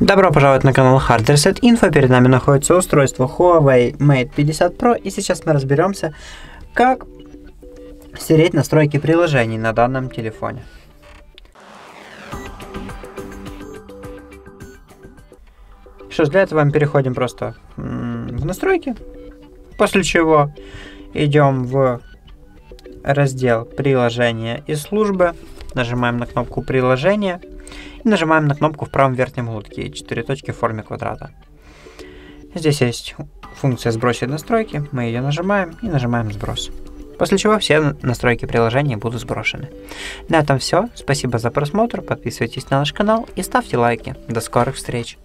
Добро пожаловать на канал Hard Reset Info. Перед нами находится устройство Huawei Mate 50 Pro. И сейчас мы разберемся, как стереть настройки приложений на данном телефоне. Что ж, для этого мы переходим просто в настройки, после чего идем в раздел приложения и службы, нажимаем на кнопку приложения и нажимаем на кнопку в правом верхнем такие четыре точки в форме квадрата. Здесь есть функция сбросить настройки, мы ее нажимаем и нажимаем сброс. После чего все настройки приложения будут сброшены. На этом все. Спасибо за просмотр, подписывайтесь на наш канал и ставьте лайки. До скорых встреч!